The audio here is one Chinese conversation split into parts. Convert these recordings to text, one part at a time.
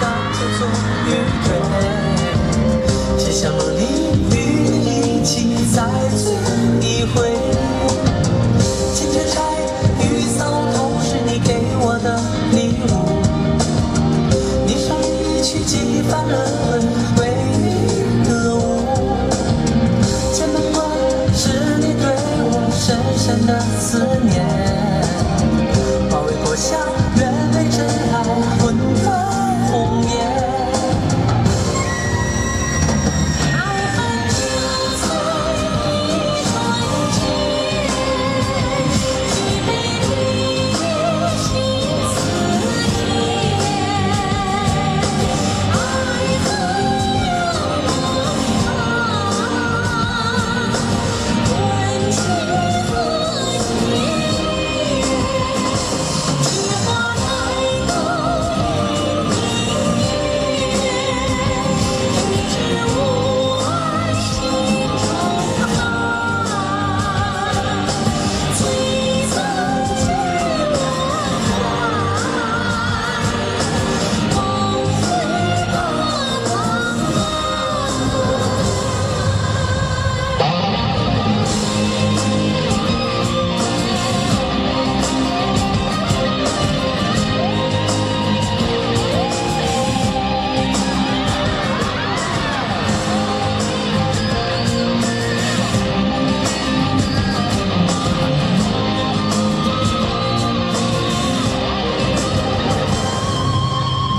刀剑总欲追，只想梦里与你一起再醉一回。金雀钗玉搔头是你给我的礼物，你唱一曲几番轮回，唯一歌舞。千门关是你对我深深的思念，化为破晓。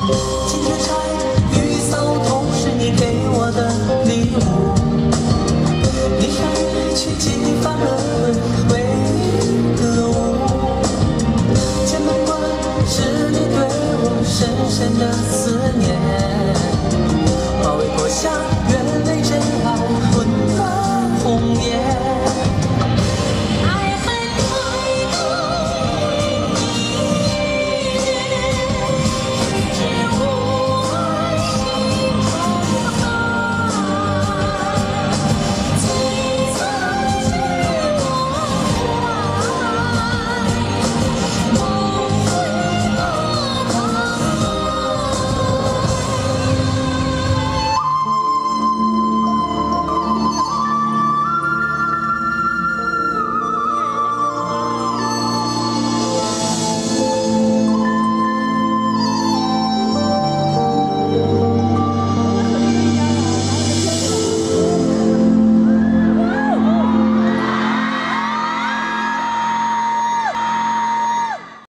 金雀钗玉搔头是你给我的礼物。霓裳羽衣曲为你歌舞门关是你对我深深的